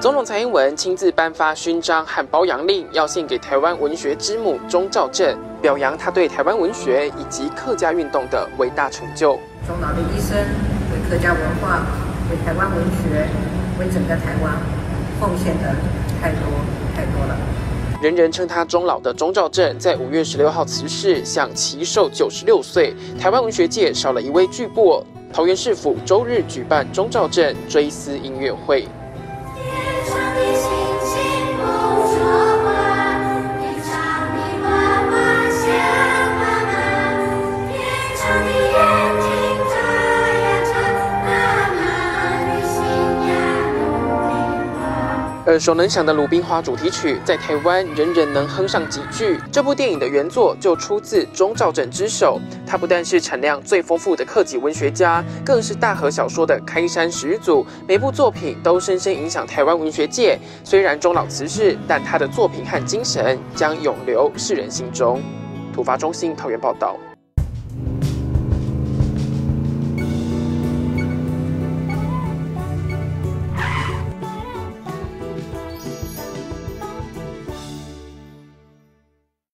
总统蔡英文亲自颁发勋章和褒扬令，要献给台湾文学之母钟兆镇，表扬他对台湾文学以及客家运动的伟大成就。钟老的一生为客家文化、为台湾文学、为整个台湾奉献的太多太多了。人人称他钟老的钟兆镇，在五月十六号辞世，享其寿九十六岁。台湾文学界少了一位巨擘，桃园市府周日举办钟兆镇追思音乐会。耳熟能详的《鲁冰花》主题曲，在台湾人人能哼上几句。这部电影的原作就出自钟兆镇之手。他不但是产量最丰富的客籍文学家，更是大河小说的开山始祖。每部作品都深深影响台湾文学界。虽然终老辞世，但他的作品和精神将永留世人心中。突发中心桃园报道。